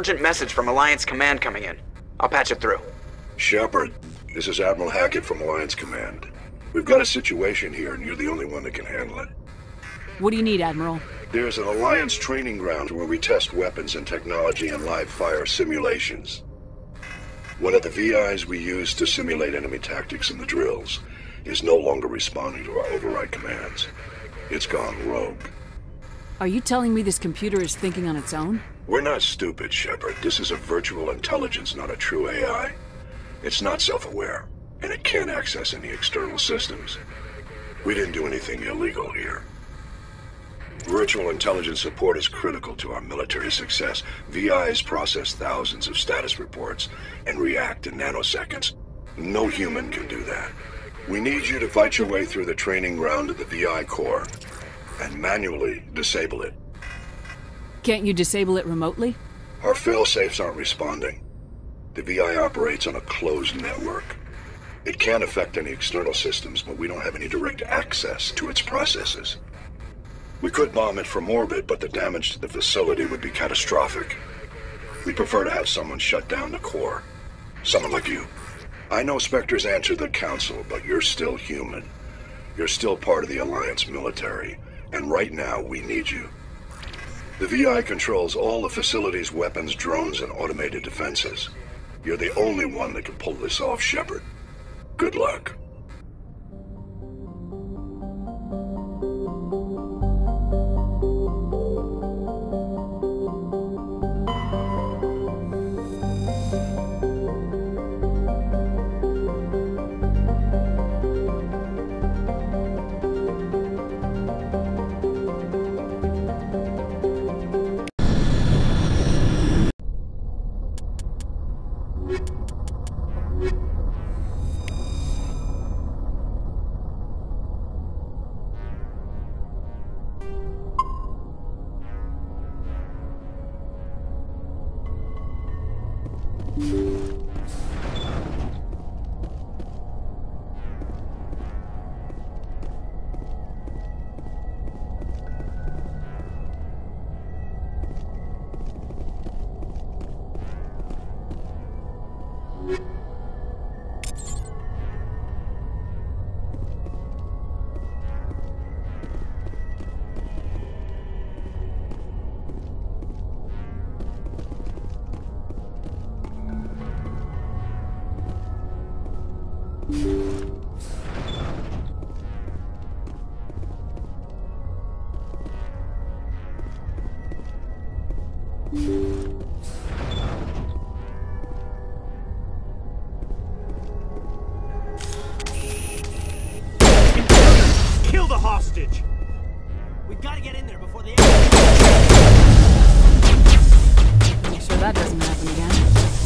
Commander, urgent message from Alliance Command coming in. I'll patch it through. Shepard, this is Admiral Hackett from Alliance Command. We've got a situation here, and you're the only one that can handle it. What do you need, Admiral? There's an Alliance training ground where we test weapons and technology in live fire simulations. One of the VIs we use to simulate enemy tactics in the drills is no longer responding to our override commands. It's gone rogue. Are you telling me this computer is thinking on its own? We're not stupid, Shepard. This is a virtual intelligence, not a true AI. It's not self-aware, and it can't access any external systems. We didn't do anything illegal here. Virtual intelligence support is critical to our military success. VIs process thousands of status reports and react in nanoseconds. No human can do that. We need you to fight your way through the training ground of the VI core and manually disable it. Can't you disable it remotely? Our failsafes aren't responding. The VI operates on a closed network. It can't affect any external systems, but we don't have any direct access to its processes. We could bomb it from orbit, but the damage to the facility would be catastrophic. We prefer to have someone shut down the core. Someone like you. I know Spectres answer the Council, but you're still human. You're still part of the Alliance military, and right now we need you. The VI controls all the facility's weapons, drones, and automated defenses. You're the only one that can pull this off, Shepard. Good luck. Make sure that doesn't happen again.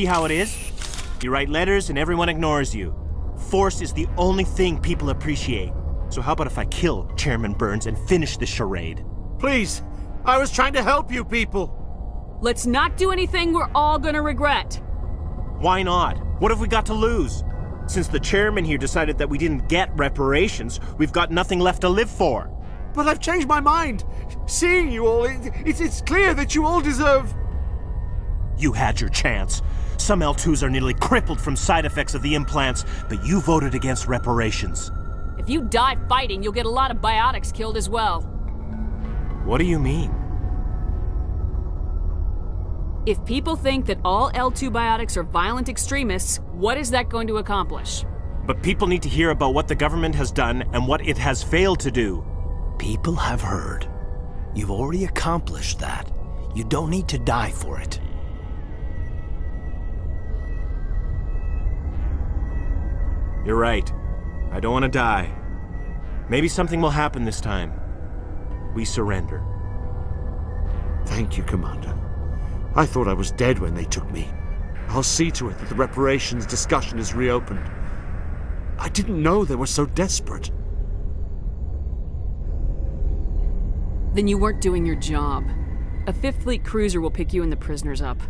See how it is? You write letters and everyone ignores you. Force is the only thing people appreciate. So how about if I kill Chairman Burns and finish this charade? Please, I was trying to help you people. Let's not do anything we're all gonna regret. Why not? What have we got to lose? Since the chairman here decided that we didn't get reparations, we've got nothing left to live for. But I've changed my mind. Seeing you all, it, it's, it's clear that you all deserve. You had your chance. Some L2s are nearly crippled from side effects of the implants, but you voted against reparations. If you die fighting, you'll get a lot of biotics killed as well. What do you mean? If people think that all L2 biotics are violent extremists, what is that going to accomplish? But people need to hear about what the government has done and what it has failed to do. People have heard. You've already accomplished that. You don't need to die for it. You're right. I don't want to die. Maybe something will happen this time. We surrender. Thank you, Commander. I thought I was dead when they took me. I'll see to it that the reparations discussion is reopened. I didn't know they were so desperate. Then you weren't doing your job. A Fifth Fleet cruiser will pick you and the prisoners up.